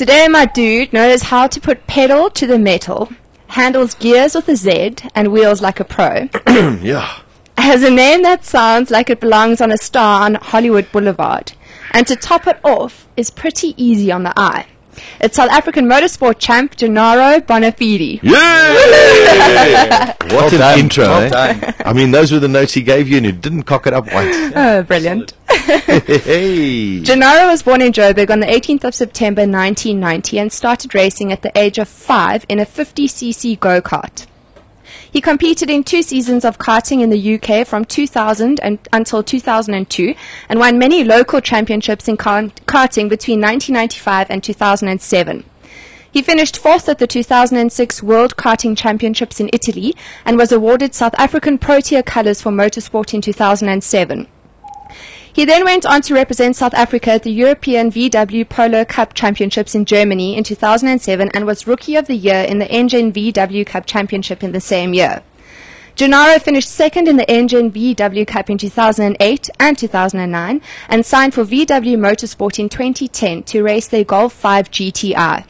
Today, my dude knows how to put pedal to the metal, handles gears with a Z, and wheels like a pro. yeah. Has a name that sounds like it belongs on a star on Hollywood Boulevard. And to top it off, is pretty easy on the eye. It's South African motorsport champ Gennaro Bonafede. Yeah! what an done. intro, Well eh? I mean, those were the notes he gave you and you didn't cock it up once. Oh, brilliant. hey. Gennaro was born in Joburg on the 18th of September 1990 and started racing at the age of five in a 50cc go-kart. He competed in two seasons of karting in the UK from 2000 and, until 2002 and won many local championships in karting between 1995 and 2007. He finished fourth at the 2006 World Karting Championships in Italy and was awarded South African Protea colours for motorsport in 2007. He then went on to represent South Africa at the European VW Polo Cup Championships in Germany in 2007 and was Rookie of the Year in the Engen VW Cup Championship in the same year. Gennaro finished second in the Engen VW Cup in 2008 and 2009 and signed for VW Motorsport in 2010 to race their Golf 5 GTI.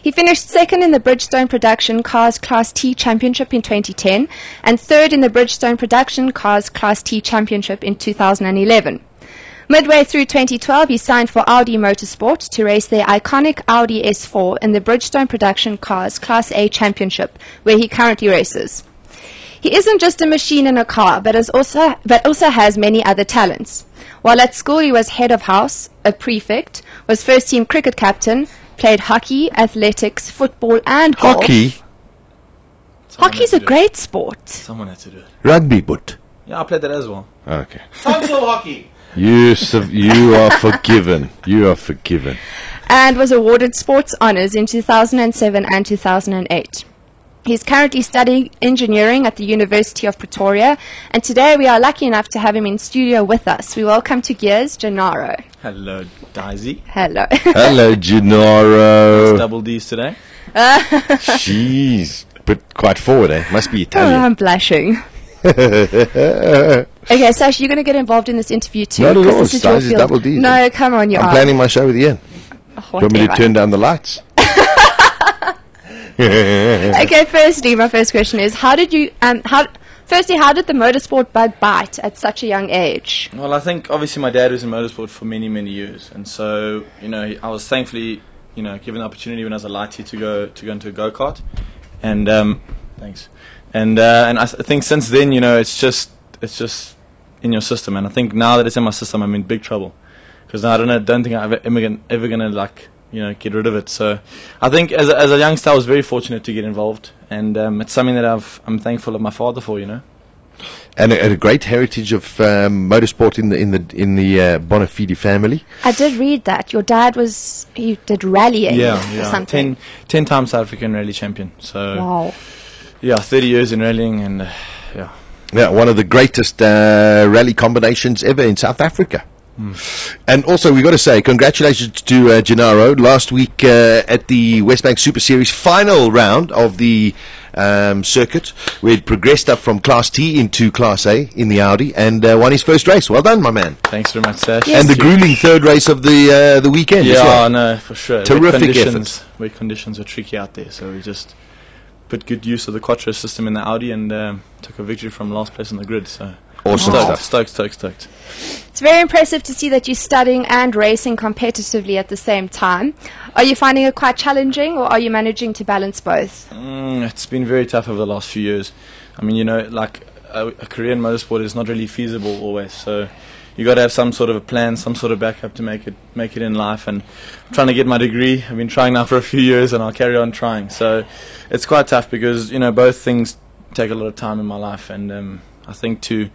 He finished second in the Bridgestone Production Cars Class T Championship in 2010 and third in the Bridgestone Production Cars Class T Championship in 2011. Midway through 2012, he signed for Audi Motorsport to race their iconic Audi S4 in the Bridgestone Production Cars Class A Championship, where he currently races. He isn't just a machine in a car, but, is also, but also has many other talents. While at school, he was head of house, a prefect, was first team cricket captain, played hockey, athletics, football, and golf. Hockey, Someone Hockey's a to it. great sport. Someone had to do it. rugby, but. Yeah, I played that as well. Okay. Tonsil hockey. You, su- you are forgiven. You are forgiven. and was awarded sports honors in 2007 and 2008. He's currently studying engineering at the University of Pretoria, and today we are lucky enough to have him in studio with us. We welcome to Gears Gennaro. Hello, Daisy. Hello. Hello, Gennaro. Double D's today. Jeez. But quite forward, eh? Must be Oh, Italian. I'm blushing. okay, Sash, you're going to get involved in this interview too. Not at 'cause all. This is your Size is field. double D, No, come on, you are. I'm are. planning my show with Ian. Oh, Do you want me to turn down the lights? Okay, firstly, my first question is: How did you? Um, how? Firstly, how did the motorsport bug bite at such a young age? Well, I think obviously my dad was in motorsport for many, many years, and so you know I was thankfully you know given the opportunity when I was a lighty to go to go into a go kart, and um, thanks, and uh, and I th- think since then you know it's just it's just in your system, and I think now that it's in my system, I'm in big trouble because I don't know, don't think I'm ever gonna, ever gonna like you know get rid of it. So I think as a, as a youngster, I was very fortunate to get involved, and um, it's something that I've I'm thankful of my father for. You know. and, a, and a great heritage of um, motorsport in the in the in the uh, Bonafede family. I did read that your dad was he did rallying Yeah, or yeah. something. Ten, ten times South African rally champion. So Wow. yeah, thirty years in rallying, and uh, yeah, Yeah, one of the greatest uh, rally combinations ever in South Africa. And also, we've got to say, congratulations to uh, Gennaro. Last week uh, at the WesBank Super Series final round of the um, circuit, where he progressed up from Class T into Class A in the Audi and uh, won his first race. Well done, my man. thanks very much, Sash. Yes. And the grueling third race of the uh, the weekend. Yeah, well. no, for sure. Terrific wet conditions, Wet conditions were tricky out there, so we just put good use of the quattro system in the Audi and um, took a victory from last place on the grid. So Awesome stoked, stuff. stoked, stoked, stoked. It's very impressive to see that you're studying and racing competitively at the same time. Are you finding it quite challenging or are you managing to balance both? Mm, it's been very tough over the last few years. I mean, you know, like a, a career in motorsport is not really feasible always. So you got to have some sort of a plan, some sort of backup to make it make it in life. And I'm trying to get my degree. I've been trying now for a few years, and I'll carry on trying. So it's quite tough because you know both things take a lot of time in my life, and um, I think to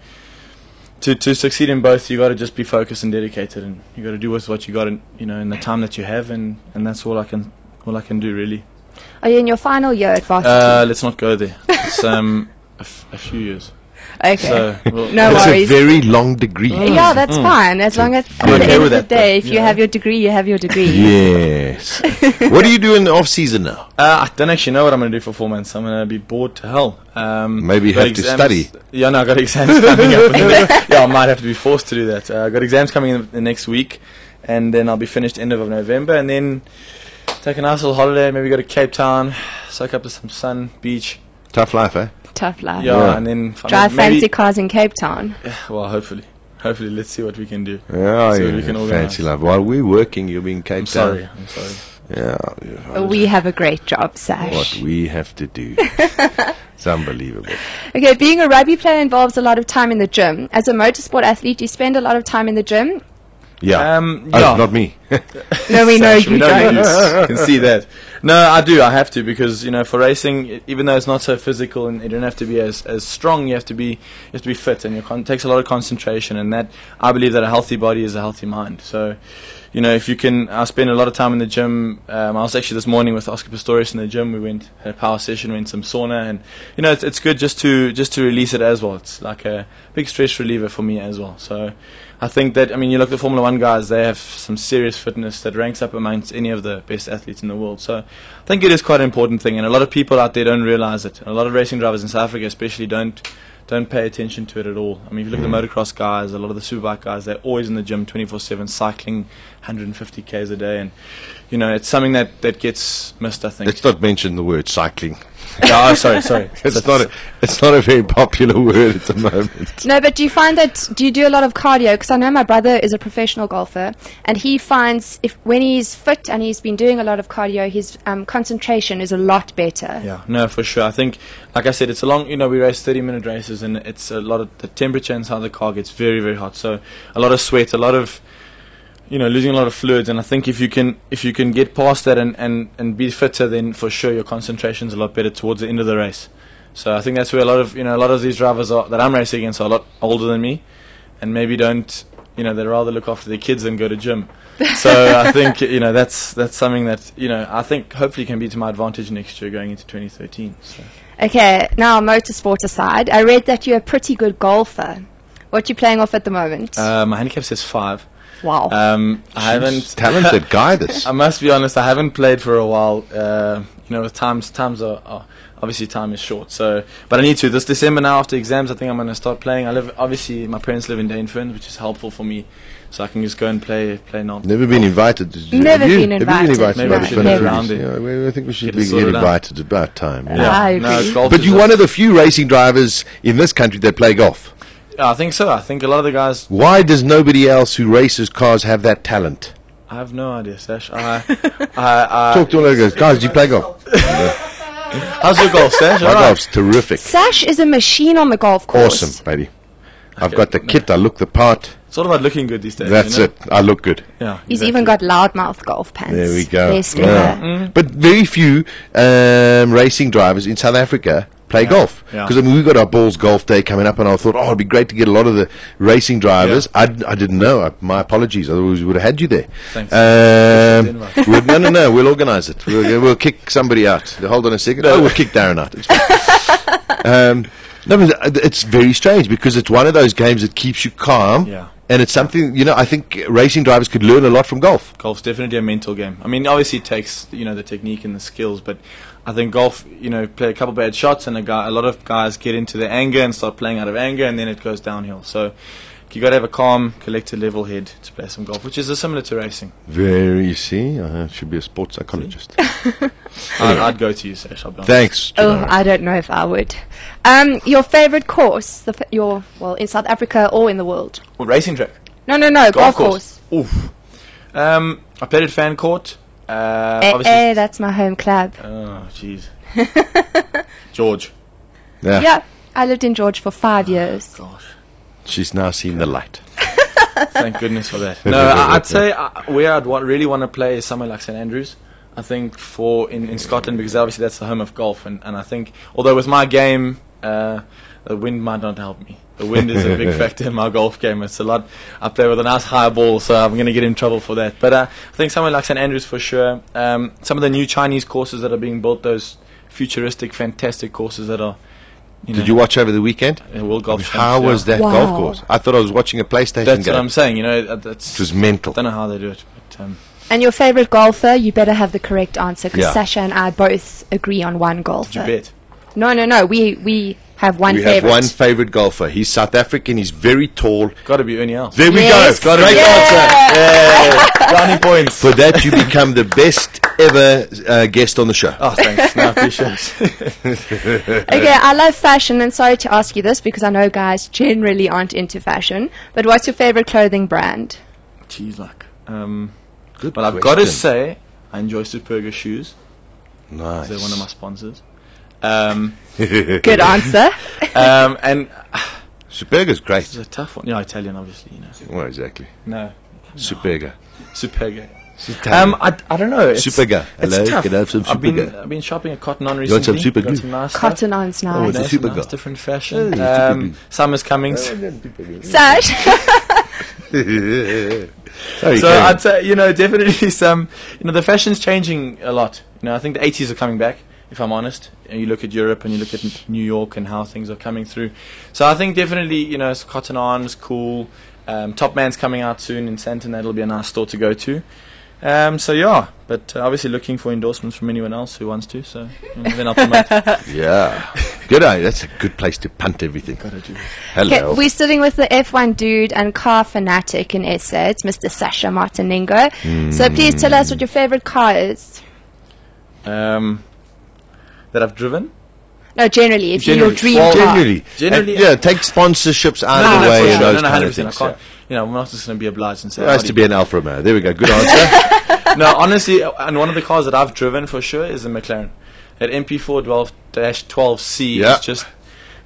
to to succeed in both, you got to just be focused and dedicated, and you got to do with what you got, in, you know, in the time that you have, and and that's all I can all I can do really. Are you in your final year at varsity? Uh, let's not go there. It's um, a, f- a few years. Okay. So we'll- No It's a worries. very long degree. yeah, that's fine. As long as I'm at the okay end with of the day, though. if you have your degree, you have your degree. Yes. what do you do in the off season now? Uh, I don't actually know what I'm going to do for four months. I'm going to be bored to hell. Um, Maybe you got have to study. Yeah, no, I got exams coming up. yeah, I might have to be forced to do that. Uh, I got exams coming in the next week, and then I'll be finished end of November, and then take a nice little holiday. Maybe go to Cape Town, soak up some sun, beach. Tough life, eh? Tough life. Yeah, Yeah. and then Drive maybe, fancy cars in Cape Town. Yeah, well, hopefully, hopefully, let's see what we can do. Yeah, So yeah, we can fancy life. While we're working, you'll be in Cape I'm Town. sorry. I'm sorry. Yeah, yeah. We have a great job, Sash. what we have to do. it's unbelievable. Okay, being a rugby player involves a lot of time in the gym. As a motorsport athlete, you spend a lot of time in the gym. Yeah. Um, Oh, not me. No, we know you don't. you can see that. No, I do. I have to because you know for racing, even though it's not so physical and you don't have to be as, as strong, you have to be you have to be fit, and your con- it takes a lot of concentration. And that I believe that a healthy body is a healthy mind. So, you know, if you can, I spend a lot of time in the gym. Um, I was actually this morning with Oscar Pistorius in the gym. We went had a power session, went some sauna, and you know it's, it's good just to just to release it as well. It's like a big stress reliever for me as well. So. I think that I mean you look at the Formula One guys; they have some serious fitness that ranks up amongst any of the best athletes in the world. So I think it is quite an important thing, and a lot of people out there don't realize it. A lot of racing drivers in South Africa, especially, don't don't pay attention to it at all. I mean, if you look at the mm. motocross guys, a lot of the superbike guys, they're always in the gym 24/7, cycling 150 k's a day, and you know it's something that that gets missed. I think. Let's not mention the word cycling. Yeah, oh, sorry, sorry. It's not. A, it's not a very popular word at the moment. No, but do you find that? Do you do a lot of cardio? Because I know my brother is a professional golfer, and he finds if when he's fit and he's been doing a lot of cardio, his um, concentration is a lot better. Yeah, no, for sure. I think, like I said, it's a long. You know, we race thirty-minute races, and it's a lot of the temperature inside the car gets very, very hot. So a lot of sweat, a lot of, you know, losing a lot of fluids. And I think if you can, if you can get past that and and and be fitter, then for sure your concentration's a lot better towards the end of the race. So I think that's where a lot of you know a lot of these drivers are, that I'm racing against are a lot older than me, and maybe don't you know they'd rather look after their kids than go to gym. so I think you know that's that's something that you know I think hopefully can be to my advantage next year going into 2013. So. Okay, now motorsport aside, I read that you're a pretty good golfer. What you playing off at the moment? Uh, my handicap says five. Wow. Um, I haven't talented guy. This. I must be honest. I haven't played for a while. Uh, you know, with times times are, are obviously time is short. So, but I need to this December now after exams. I think I'm going to start playing. I live obviously my parents live in Dainfern, which is helpful for me, so I can just go and play play now. Never been invited. To, Never have you? been Have you invited. invited Maybe by I the should Funny around it. Yeah, we- I think we should Get be get invited. It's about time. yeah. Yeah. I agree. No, But you're one of the few racing drivers in this country that play golf. Yeah, I think so. I think a lot of the guys. Why does nobody else who races cars have that talent? I have no idea, Sash. I, I, I, Talk to all those guys. Guys, do you play golf? how's your golf, Sash? My All right. golf's terrific. Sash is a machine on the golf course. Awesome, baby. I've Okay, got the no. kit. I look the part. It's all about looking good these days. That's you know? it. I look good. Yeah. He's exactly. even got loudmouth golf pants. There we go. Best Yeah. ever. But very few um, racing drivers in South Africa play golf. Yeah. Because I mean, we've got our Bulls Golf Day coming up, and I thought, oh, it'd be great to get a lot of the racing drivers. I, I didn't know. I, my apologies. Otherwise, we would have had you there. Thanks. Um, Thanks for the we'll, no, no, no. We'll organise it. We'll, we'll kick somebody out. Hold on a second. Oh, we'll kick Darren out. Um, no, it's very strange because it's one of those games that keeps you calm. Yeah. And it's something, you know, I think racing drivers could learn a lot from golf. golf's definitely a mental game. I mean, obviously it takes you know the technique and the skills, but I think golf, you know, play a couple bad shots, and a guy, a lot of guys get into their anger and start playing out of anger, and then it goes downhill. So you got to have a calm, collected, level head to play some golf, which is uh, similar to racing. Very, you see, I should be a sports psychologist. I'd, I'd go to you, Sash. I'll be honest. Thanks. Oh, I don't know if I would. Um, your favorite course? The f- your well in South Africa or in the world? Well, racing track, No, no, no. Golf, course. course. Oof. Um, I played at Fancourt. Uh, Eh, eh, that's my home club. oh, jeez. George. yeah. Yeah, I lived in George for five years. Gosh. She's now seen the light. Thank goodness for that. No, I- I'd say uh, where I'd wa- really want to play is somewhere like St Andrews. I think for in, in Scotland because obviously that's the home of golf, and, and I think although with my game, uh, the wind might not help me. The wind is a big factor in my golf game. It's a lot. I play with a nice high ball, so I'm going to get in trouble for that. But uh, I think somewhere like St Andrews for sure. Um, some of the new Chinese courses that are being built, those futuristic, fantastic courses that are. You know, Did you watch over the weekend? World Golf How Champs, was that Wow. golf course? I thought I was watching a PlayStation That's game. what I'm saying. You know, that's. it was mental. I don't know how they do it, but um, And your favorite golfer? You better have the correct answer because Yeah. Sasha and I both agree on one did you golfer. bet? No, no, no. We we have one we favorite. have one favorite golfer. He's South African. He's very tall. Got to be Ernie Els. There we Yes. go. Got to be Yeah. answer. Yeah. Brownie points. For that, you become the best ever uh, guest on the show. Oh, thanks. No, I appreciate it. Okay, I love fashion, and sorry to ask you this because I know guys generally aren't into fashion. But what's your favorite clothing brand? Jeez, like. Um, Good well, I've got to say, I enjoy Superga shoes. nice. They're one of my sponsors. Um, Good answer. um, and Superga's great. it's a tough one. Yeah, Italian, obviously. You know. Well, exactly. No, Superga. Superga. Um, I, I don't know. It's, Superga. It's tough. can I have some I've been Superga? I've been shopping at Cotton On want recently. some super Got some nice. Cotton On's Oh, nice. a Nice, super nice different Oh, fashion. it's super Um, summer's coming. Sash. Sorry, So. I'd say, you know, definitely some, you know, the fashion's changing a lot. You know, I think the 80s are coming back, if I'm honest. And you look at Europe and you look at New York and how things are coming through. So I think definitely, you know, it's Cotton On's cool. Um, Top Man's coming out soon in Sandton. That'll be a nice store to go to. Um, so yeah, but uh, obviously looking for endorsements from anyone else who wants to. So you know, then I'll promote. Yeah. Good idea. That's a good place to punt everything. Gotta do. Hello. Okay, we're sitting with the F1 dude and car fanatic in SA. It's Mr. Sasha Martinengo. So please tell us what your favorite car is. Um, that I've driven. No, generally, if you're your Generally. dream Well, car. Generally, Generally- yeah, take sponsorships out No, of the no, way for and sure. those No, no, kind of 100%. I things. can't, you know, I'm not just going to be obliged and say. It has to be an Alfa Romeo. There we go. Good answer. no, honestly, and one of the cars that I've driven for sure is a McLaren. That MP4 12-12C Yeah. is just,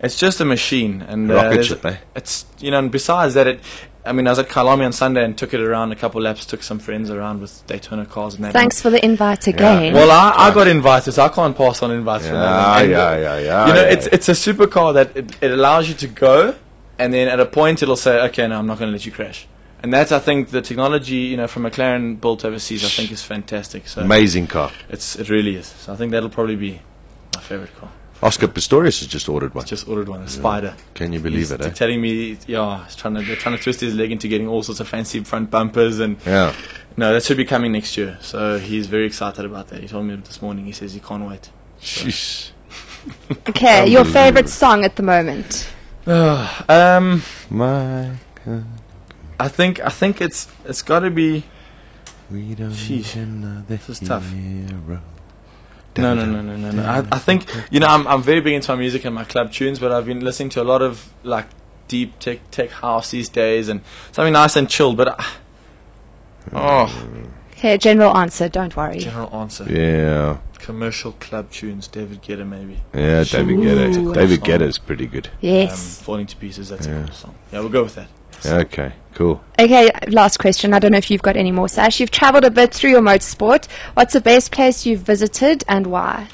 it's just a machine, and uh, Rocket there's- ship, eh? it's you know, and besides that, it. I mean, I was at Kyalami on Sunday and took it around a couple laps, took some friends around with Daytona cars and that. Thanks for the invite again. Well, I, I got invited, so I can't pass on invites from Yeah, them. yeah, yeah, yeah. You know, yeah. it's it's a supercar that it, it allows you to go, and then at a point it'll say, okay, no, I'm not going to let you crash. And that's, I think, the technology, you know, from McLaren built overseas, I think is fantastic. So amazing car. it's it really is. So I think that'll probably be my favorite car. Oscar Pistorius has just ordered one. Just ordered one, a Spider. Can you believe He's it? t- Eh? telling me, yeah, he's trying to they're trying to twist his leg into getting all sorts of fancy front bumpers, and Yeah. no, that should be coming next year. So he's very excited about that. He told me this morning. He says he can't wait. Sheesh. okay, your favorite song at the moment. um, My, I think I think it's it's got to be. we don't Sheesh. another This is tough. hero. No, no, no, no, no, no. I, I think you know I'm I'm very big into my music and my club tunes, but I've been listening to a lot of like deep tech tech house these days and something nice and chilled. But uh, oh, Okay, general answer, don't worry. general answer: Yeah. commercial club tunes. David Guetta, maybe. Yeah, David Ooh. Guetta. David Guetta is pretty good. Yes. Um, Falling to pieces. That's Yeah. a cool song. Yeah, we'll go with that. Okay, cool. Okay, last question. I don't know if you've got any more, Sash. You've traveled a bit through your motorsport. What's the best place you've visited and why?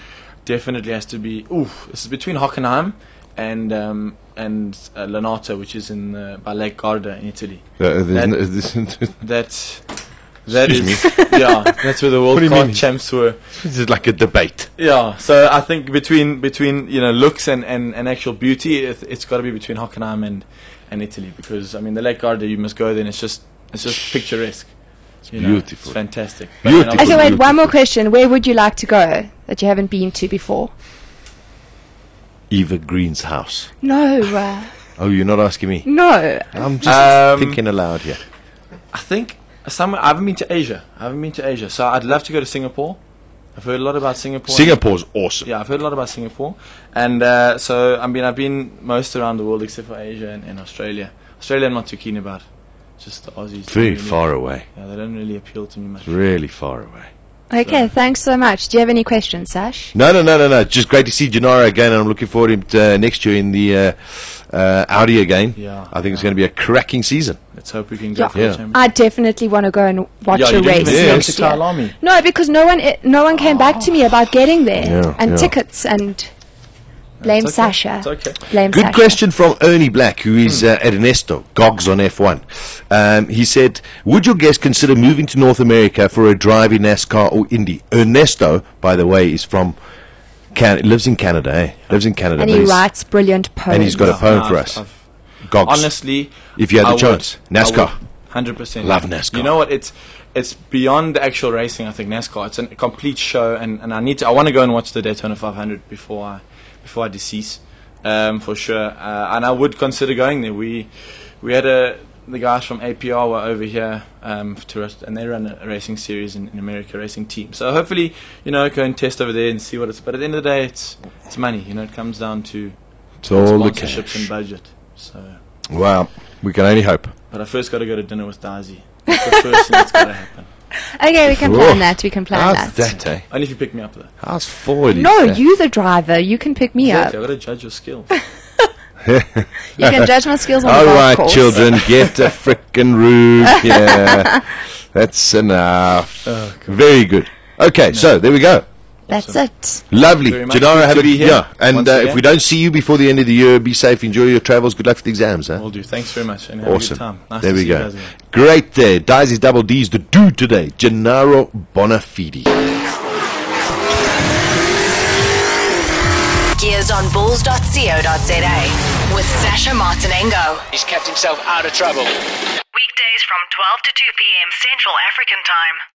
Definitely has to be. Ooh, this is between Hockenheim and um, and uh, Lonato, which is in uh, by Lake Garda in Italy. Uh, there's That- no- this, That's that Excuse is yeah. That's where the World do you Car? Champs were. this is like a debate. Yeah, so I think between between you know looks and, and, and actual beauty, it, it's got to be between Hockenheim and, and Italy because I mean the Lake Garda you must go then it's just it's just picturesque. It's beautiful. It's fantastic. Beautiful. But, you Okay, wait, one more question. Where would you like to go that you haven't been to before? Eva Green's house. No, uh, Oh, you're not asking me. no. I'm just Um, thinking aloud here. I think somewhere I haven't been to Asia. I haven't been to Asia, so I'd love to go to Singapore. I've heard a lot about Singapore. Singapore's awesome. Yeah, I've heard a lot about Singapore, and uh, so I mean I've been most around the world except for Asia and, and Australia. Australia I'm not too keen about. Just the Aussies. Very really- far away. Yeah, they don't really appeal to me much. Really far away. Okay, thanks so much. Do you have any questions, Sash? No, no, no, no, no. Just great to see Gennaro again, and I'm looking forward to him uh, next year in the uh, uh, Audi again. Yeah, I think it's going to be a cracking season. Let's hope we can go Yeah. for Yeah. the championship. I definitely want to go and watch yeah, a you didn't race even Yeah. go next to year. Kyalami. No, because no one, i- no one came back to me about getting there Yeah, and yeah. tickets and blame It's okay. Sasha. It's okay. Blame Good Sasha. question from Ernie Black, who is uh, at Ernesto, Gogs on F1. Um, he said, Would your guest consider moving to North America for a drive in NASCAR or Indy? Ernesto, by the way, is from, Can- lives in Canada, eh? Lives in Canada. And he writes brilliant poems. and he's got a poem no, for us. I've- Gogs. Honestly, if you had the would. chance. I NASCAR. Hundred percent. Love NASCAR. You know what? It's it's beyond the actual racing. I think NASCAR. It's an, a complete show, and, and I need to. I want to go and watch the Daytona 500 before I before I decease. um, for sure. Uh, and I would consider going there. We we had a the guys from APR were over here um, to us, and they run a racing series in, in America, racing team. So hopefully, you know, go and test over there and see what it's. But at the end of the day, it's it's money. You know, it comes down to It's all the sponsorships and cash. budget. So, Wow, we can only hope. but I first got to go to dinner with Daisy. That's the first thing that's got to happen. Okay, we can Whoa. plan that. We can plan How's that. that, eh? Only if you pick me up though. How's forward? is No, that? you the driver. You can pick me Exactly, up. I've got to judge your skills. You can judge my skills on the All golf right, course. children, get a frickin' roof Yeah, That's enough. Oh, Very good. Okay, so there we go. That's Awesome. it. Lovely. Very. Gennaro, have a be here yeah. And uh, if we don't see you before the end of the year, be safe. Enjoy your travels. Good luck for the exams. Huh? Will do. Thanks very much and have a Awesome. good time. Nice there to we see you go. guys. Great there. Daisy's Double D's the dude today. Gennaro Bonafede. Gears on bulls.co.za with Sasha Martinengo. He's kept himself out of trouble. Weekdays from 12 to 2 p.m. Central African Time.